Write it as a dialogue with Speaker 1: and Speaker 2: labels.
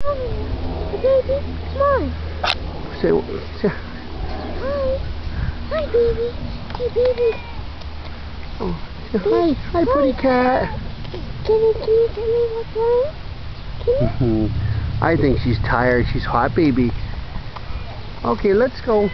Speaker 1: Hey, baby, come on.
Speaker 2: Say, say,
Speaker 1: Hi. Hi, baby. Hey, baby.
Speaker 2: oh, say hi, hi, pretty cat.
Speaker 1: Can you, can you tell me what's wrong? Can you?
Speaker 2: I think she's tired. She's hot, baby. Okay, let's go.